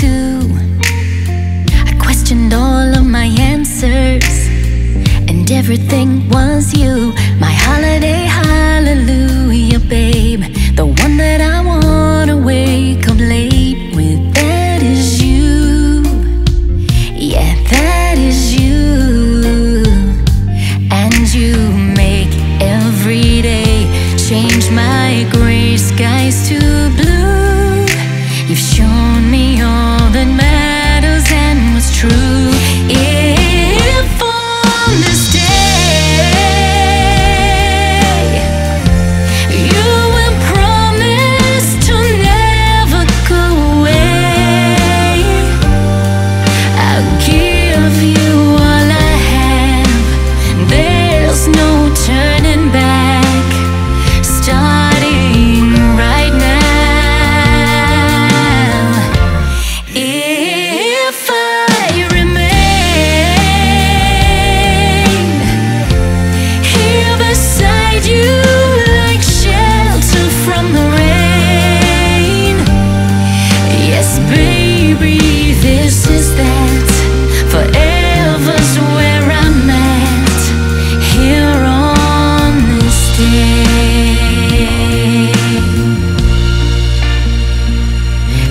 too. I questioned all of my answers, and everything was you. My holiday, hallelujah, babe. The one that I wanna wake up late with. That is you. Yeah, that is you. And you make every day change my gray skies to blue. true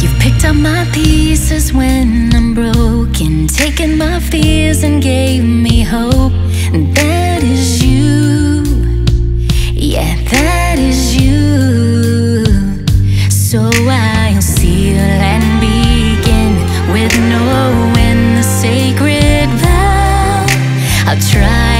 You've picked up my pieces when I'm broken, taken my fears and gave me hope. And that is you. Yeah, that is you. So I'll seal and begin with knowing the sacred vow. I'll try.